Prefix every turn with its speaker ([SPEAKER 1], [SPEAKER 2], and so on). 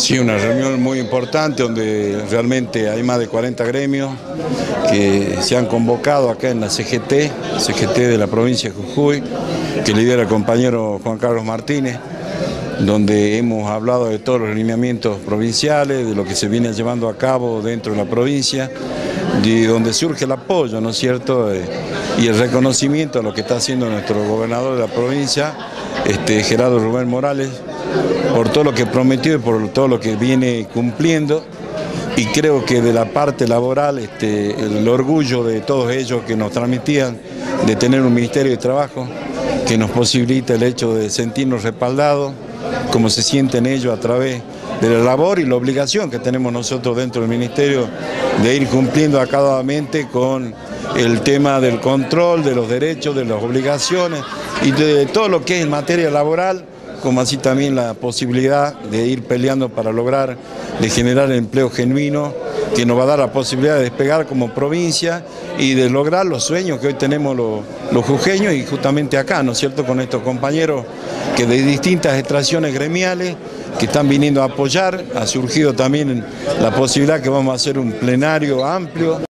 [SPEAKER 1] Sí, una reunión muy importante donde realmente hay más de 40 gremios que se han convocado acá en la CGT, CGT de la provincia de Jujuy, que lidera el compañero Juan Carlos Martínez, donde hemos hablado de todos los lineamientos provinciales, de lo que se viene llevando a cabo dentro de la provincia, de donde surge el apoyo, ¿no es cierto?, eh, y el reconocimiento a lo que está haciendo nuestro gobernador de la provincia, este, Gerardo Rubén Morales, por todo lo que prometió y por todo lo que viene cumpliendo. Y creo que de la parte laboral, este, el orgullo de todos ellos que nos transmitían de tener un Ministerio de Trabajo que nos posibilita el hecho de sentirnos respaldados, como se sienten ellos a través de la labor y la obligación que tenemos nosotros dentro del Ministerio de ir cumpliendo acadamente con el tema del control, de los derechos, de las obligaciones y de todo lo que es en materia laboral como así también la posibilidad de ir peleando para lograr de generar empleo genuino que nos va a dar la posibilidad de despegar como provincia y de lograr los sueños que hoy tenemos los, los jujeños y justamente acá, ¿no es cierto?, con estos compañeros que de distintas extracciones gremiales que están viniendo a apoyar, ha surgido también la posibilidad que vamos a hacer un plenario amplio.